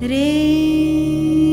Re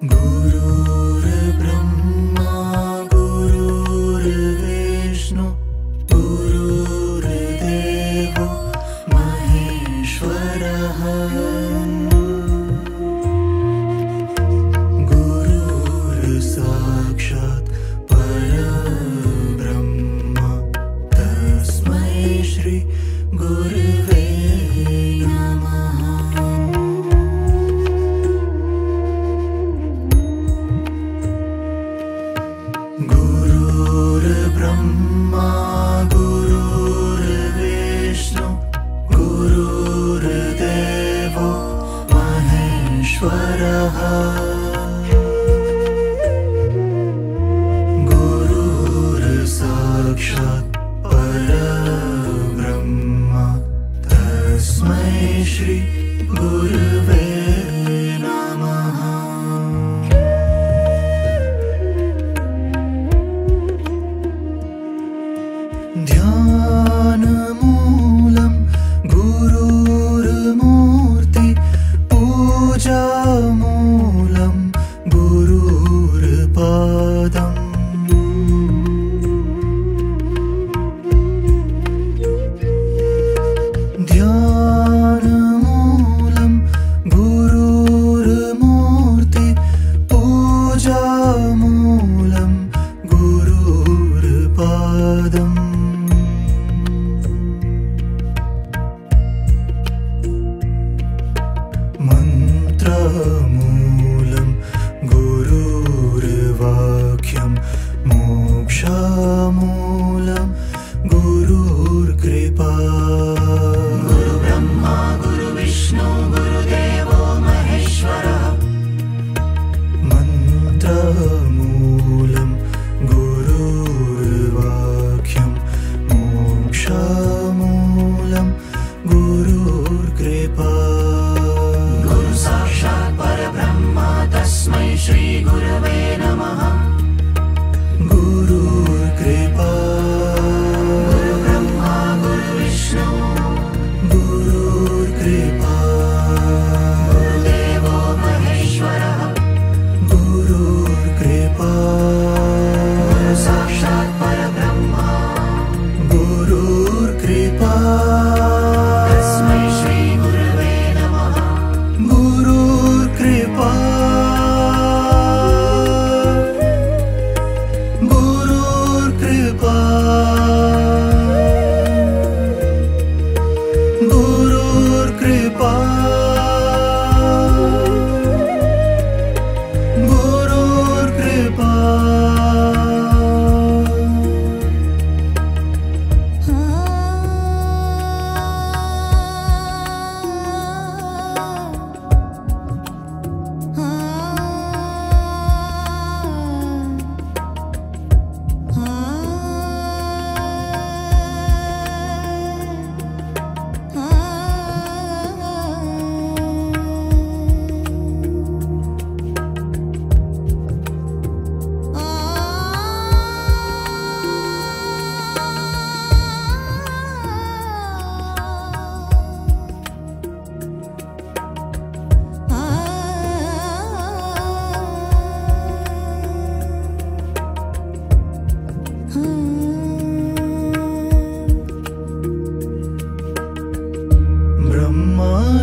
Good.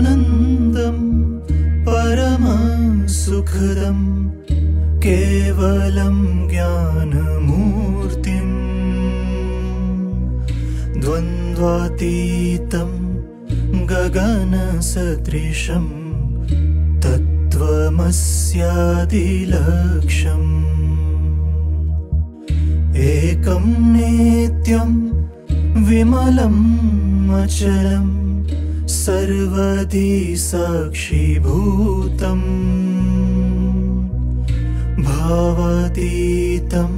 नन्दम् परम सुखदम् केवलं ज्ञानमूर्तिम् द्वन्द्वातीतं गगनसदृशं तत्त्वमस्यादिलक्ष्यम् एकं नित्यं विमलम् अचलम् सर्वती साक्षीभूतम् भावतीतं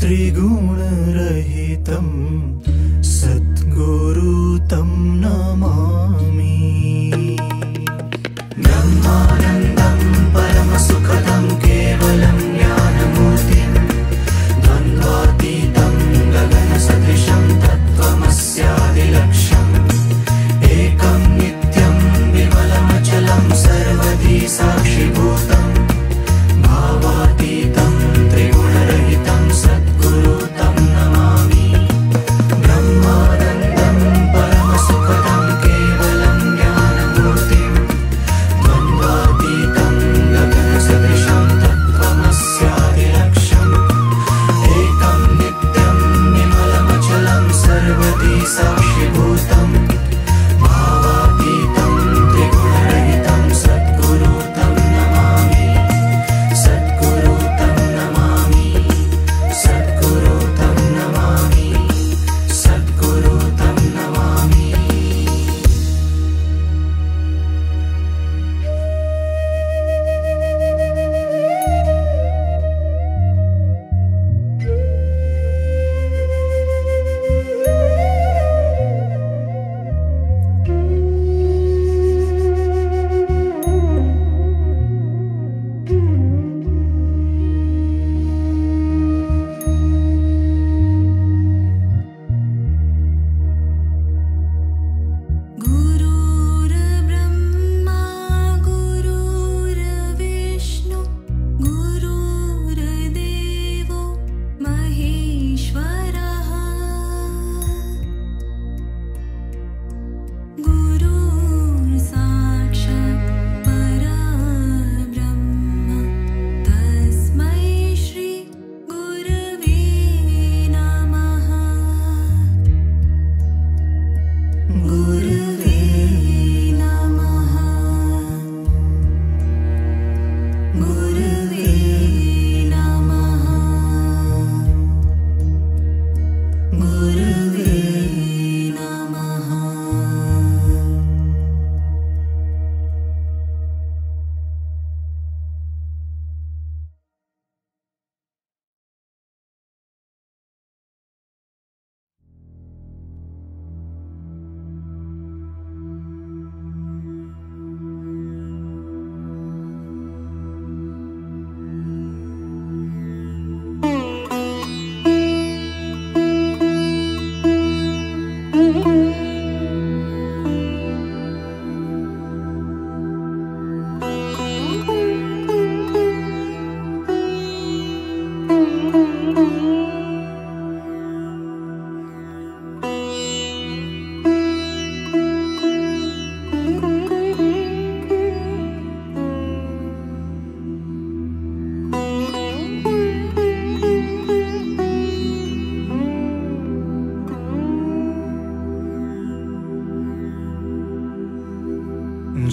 त्रिगुणरहितं सद्गुरुतं नमामि। ब्रह्मानन्दं परमसुखम्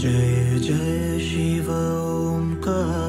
जय जय शिव ओंकारा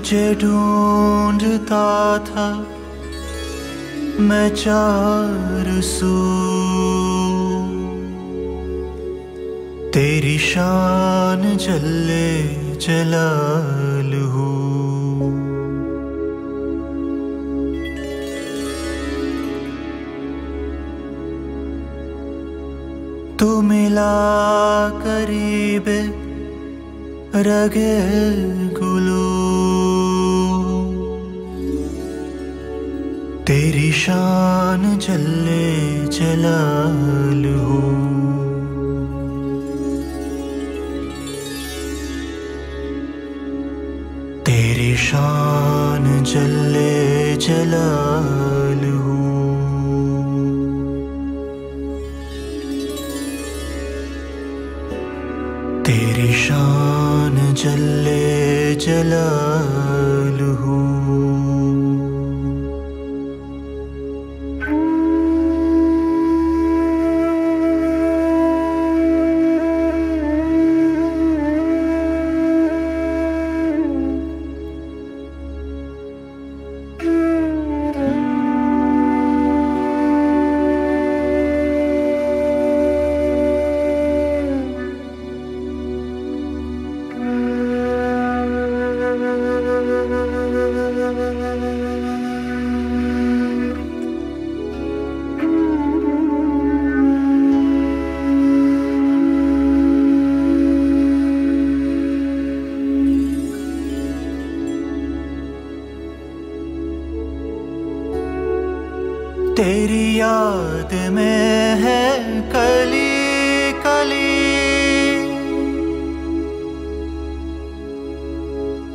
तुझे ढूंढता था, मैं चार सू। तेरी शान जल्ले जलाल हूँ। तू मिला करीब रगे शान जल्ले जलाल हूँ। तेरी शान जल्ले जलाल हूँ। तेरी शान जल्ले जलाल याद में है कली कली।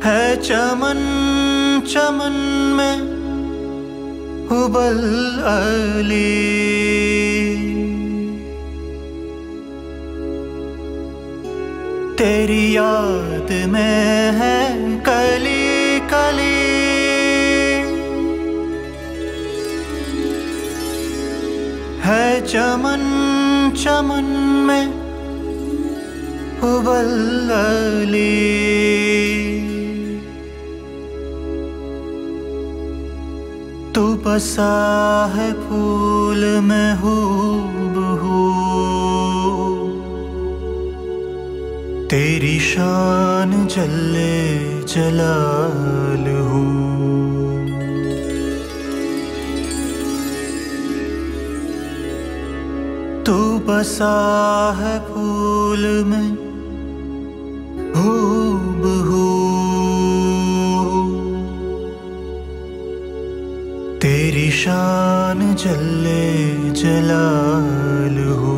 है चमन चमन में हुबल अली। तेरी याद में है चमन चमन में उबल तू बसा है फूल में हूबहू। तेरी शान जल्ले जलाल बसा है फूल में हूबहू तेरी शान जल्ले जलाल हूँ।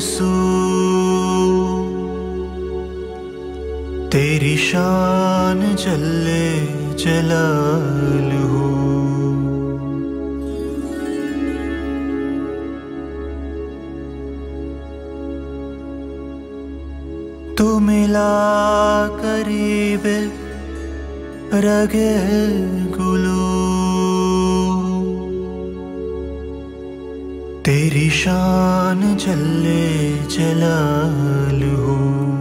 सू तेरी शान तू मिला करीब रगे तेरी शान जल्ले जलाल हो।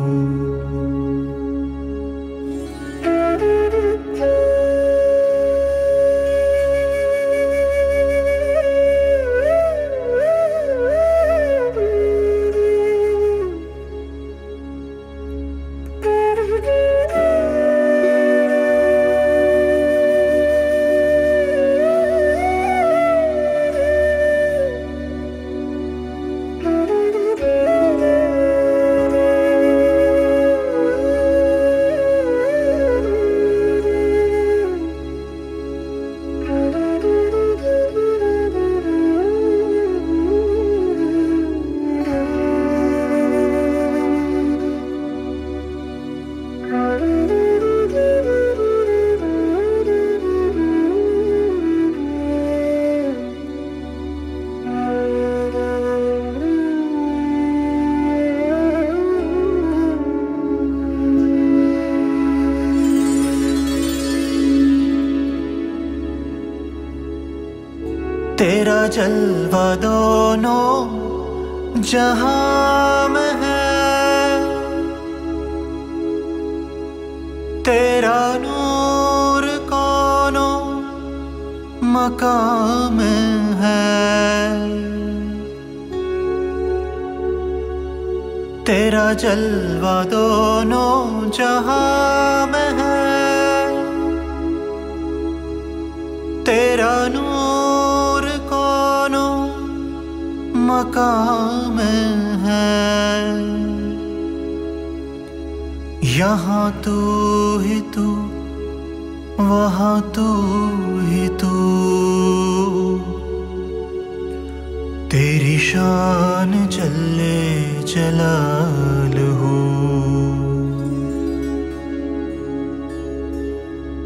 जलवा दोनों जहाँ में है। तेरा नूर कौनो मकाम है? तेरा जलवा दोनों जहाँ में मकाम है। यहाँ तू ही तू, वहाँ तू ही तू। तेरी शान चले जलाल हो।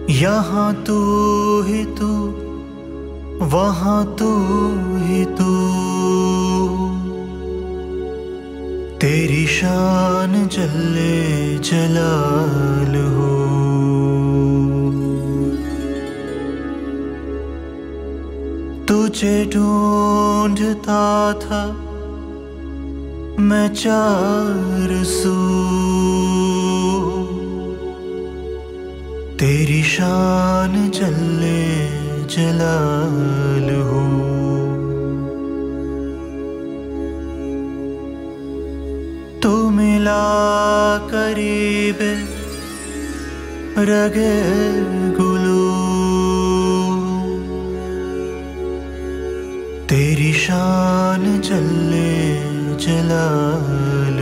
यहाँ तू ही तू, वहाँ तू ही तू। शान जल्ले जलाल हो। तुझे ढूंढता था मैं चार सू। तेरी शान जल्ले जलाल हो। मिला करीब रगे गुलू। तेरी शान जल्ले जलाल